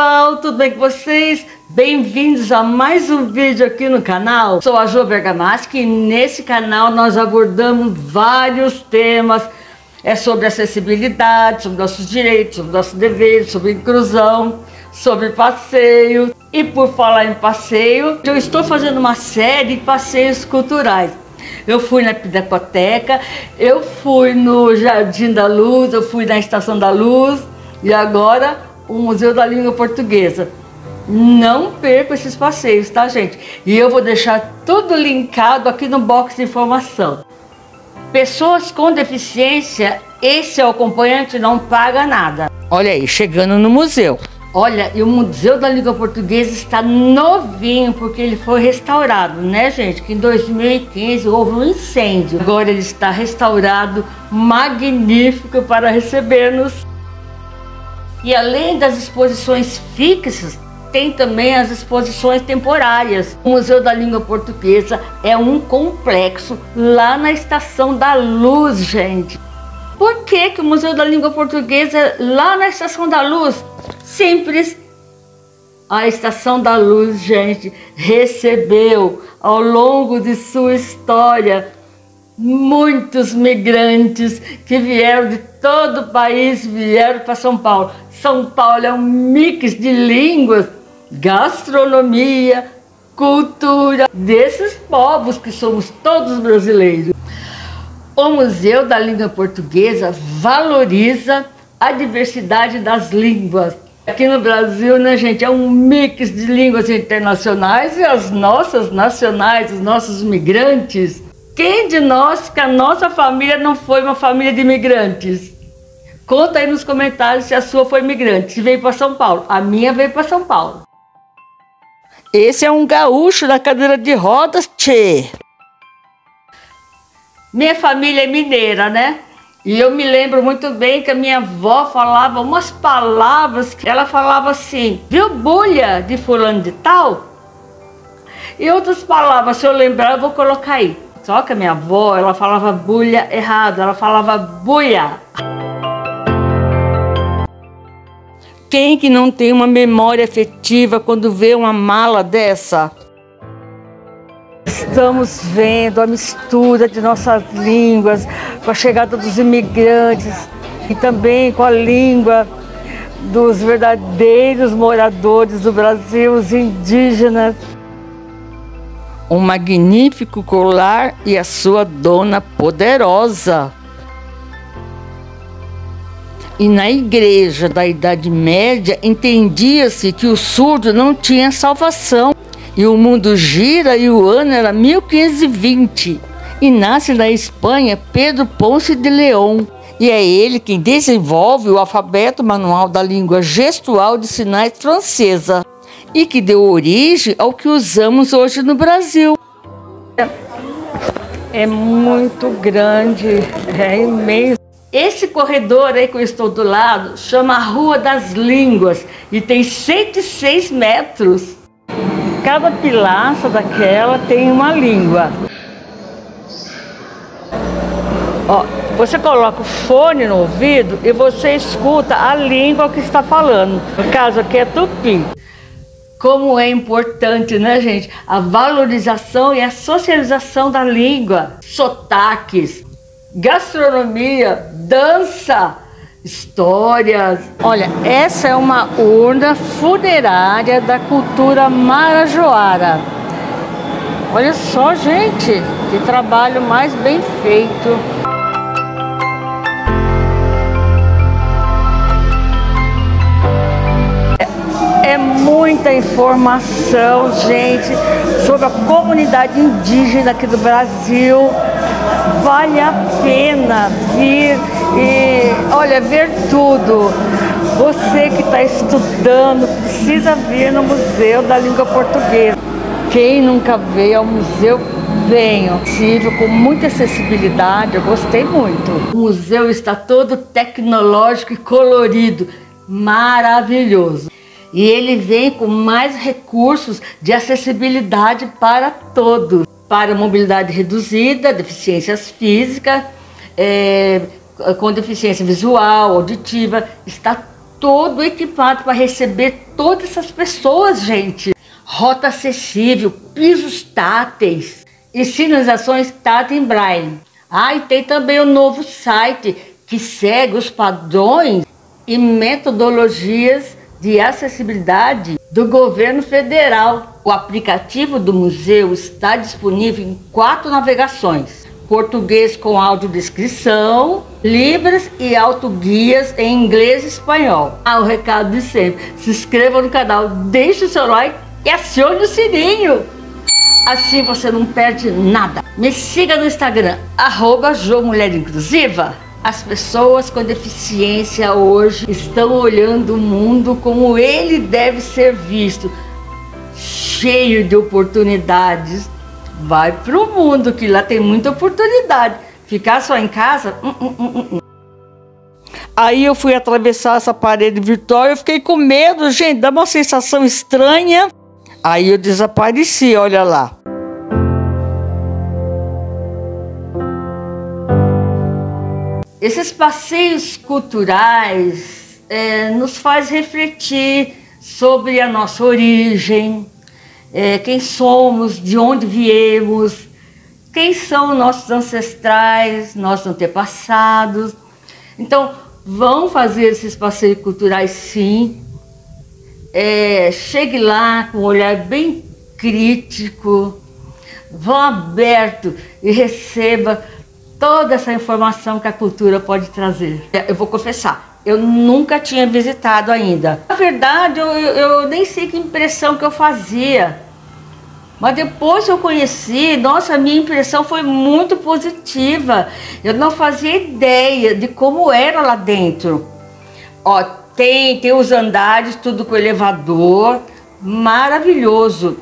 pessoal, tudo bem com vocês? Bem-vindos a mais um vídeo aqui no canal. Sou a Jo Bergamaschi e nesse canal nós abordamos vários temas é sobre acessibilidade, sobre nossos direitos, sobre nossos deveres, sobre inclusão, sobre passeio. E por falar em passeio, eu estou fazendo uma série de passeios culturais. Eu fui na Pinacoteca, eu fui no Jardim da Luz, eu fui na Estação da Luz e agora o Museu da Língua Portuguesa. Não perca esses passeios, tá, gente? E eu vou deixar tudo linkado aqui no box de informação. Pessoas com deficiência, esse acompanhante não paga nada. Olha aí, chegando no museu. Olha, e o Museu da Língua Portuguesa está novinho, porque ele foi restaurado, né, gente? Que em 2015 houve um incêndio. Agora ele está restaurado, magnífico para receber-nos. E além das exposições fixas, tem também as exposições temporárias. O Museu da Língua Portuguesa é um complexo lá na Estação da Luz, gente. Por que, que o Museu da Língua Portuguesa é lá na Estação da Luz? Simples. A Estação da Luz, gente, recebeu ao longo de sua história muitos migrantes que vieram de todo o país, vieram para São Paulo. São Paulo é um mix de línguas gastronomia, cultura desses povos que somos todos brasileiros. O Museu da Língua Portuguesa valoriza a diversidade das línguas. Aqui no Brasil, né, gente, é um mix de línguas internacionais e as nossas nacionais, os nossos migrantes. Quem de nós, que a nossa família não foi uma família de imigrantes? Conta aí nos comentários se a sua foi imigrante, se veio para São Paulo. A minha veio para São Paulo. Esse é um gaúcho da cadeira de rodas, tchê. Minha família é mineira, né? E eu me lembro muito bem que a minha avó falava umas palavras que ela falava assim, viu bulha de fulano de tal? E outras palavras, se eu lembrar, eu vou colocar aí. Só que a minha avó, ela falava bulha errado, ela falava buia. Quem que não tem uma memória afetiva quando vê uma mala dessa? Estamos vendo a mistura de nossas línguas com a chegada dos imigrantes e também com a língua dos verdadeiros moradores do Brasil, os indígenas. Um magnífico colar e a sua dona poderosa. E na igreja da Idade Média entendia-se que o surdo não tinha salvação. E o mundo gira e o ano era 1520. E nasce na Espanha Pedro Ponce de León. E é ele quem desenvolve o alfabeto manual da língua gestual de sinais francesa e que deu origem ao que usamos hoje no Brasil. É muito grande, é imenso. Esse corredor aí que eu estou do lado chama Rua das Línguas e tem 106 metros. Cada pilaça daquela tem uma língua. Ó, você coloca o fone no ouvido e você escuta a língua que está falando. No caso aqui é tupi. Como é importante, né, gente? A valorização e a socialização da língua, sotaques, gastronomia, dança, histórias. Olha, essa é uma urna funerária da cultura marajoara. Olha só, gente, que trabalho mais bem feito. É muita informação, gente, sobre a comunidade indígena aqui do Brasil vale a pena vir e, olha, ver tudo. Você que está estudando precisa vir no Museu da Língua Portuguesa. Quem nunca veio ao museu, venha. Possível, com muita acessibilidade, eu gostei muito. O museu está todo tecnológico e colorido, maravilhoso. E ele vem com mais recursos de acessibilidade para todos para mobilidade reduzida, deficiências físicas, é, com deficiência visual, auditiva, está todo equipado para receber todas essas pessoas, gente. Rota acessível, pisos táteis e sinalizações táteis em braille. Ah, e tem também o um novo site que segue os padrões e metodologias de acessibilidade do governo federal. O aplicativo do museu está disponível em quatro navegações: português com audiodescrição, libras e autoguias em inglês e espanhol. Ah, o recado de sempre: se inscreva no canal, deixe o seu like e acione o sininho. Assim você não perde nada. Me siga no Instagram, arroba Inclusiva. As pessoas com deficiência hoje estão olhando o mundo como ele deve ser visto, cheio de oportunidades. Vai pro mundo que lá tem muita oportunidade. Ficar só em casa, hum, hum, hum. Aí eu fui atravessar essa parede virtual e eu fiquei com medo, gente, dá uma sensação estranha. Aí eu desapareci, olha lá. Esses passeios culturais é, nos faz refletir sobre a nossa origem, é, quem somos, de onde viemos, quem são nossos ancestrais, nossos antepassados. Então, vão fazer esses passeios culturais sim. É, chegue lá com um olhar bem crítico, vão aberto e receba toda essa informação que a cultura pode trazer. Eu vou confessar, eu nunca tinha visitado ainda. Na verdade, eu, eu, nem sei que impressão que eu fazia. Mas depois eu conheci, nossa, minha impressão foi muito positiva. Eu não fazia ideia de como era lá dentro. Ó, tem, tem os andares, tudo com elevador, maravilhoso.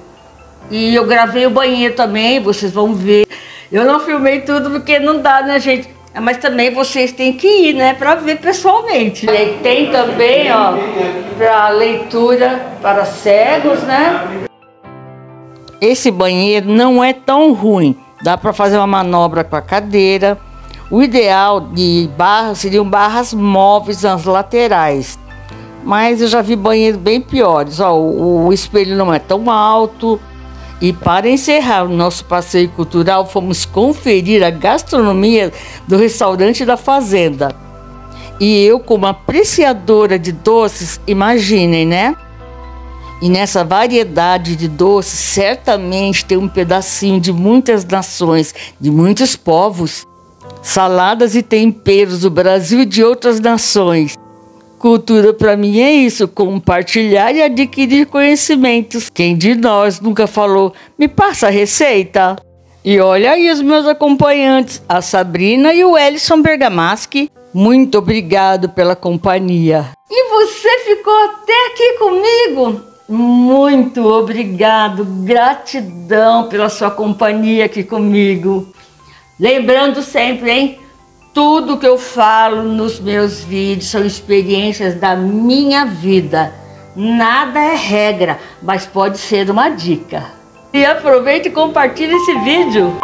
E eu gravei o banheiro também, vocês vão ver. Eu não filmei tudo porque não dá, né, gente? Mas também vocês têm que ir, né, para ver pessoalmente. Tem também, ó, para leitura para cegos, né? Esse banheiro não é tão ruim. Dá para fazer uma manobra com a cadeira. O ideal de barras seriam barras móveis nas laterais. Mas eu já vi banheiros bem piores. Ó, o espelho não é tão alto, e para encerrar o nosso passeio cultural, fomos conferir a gastronomia do restaurante da Fazenda. E eu, como apreciadora de doces, imaginem, né? E nessa variedade de doces, certamente tem um pedacinho de muitas nações, de muitos povos. Saladas e temperos do Brasil e de outras nações. Cultura para mim é isso, compartilhar e adquirir conhecimentos. Quem de nós nunca falou, me passa a receita? E olha aí os meus acompanhantes, a Sabrina e o Ellison Bergamaschi. Muito obrigado pela companhia. E você ficou até aqui comigo? Muito obrigado, gratidão pela sua companhia aqui comigo. Lembrando sempre, hein? Tudo que eu falo nos meus vídeos são experiências da minha vida. Nada é regra, mas pode ser uma dica. E aproveite e compartilhe esse vídeo.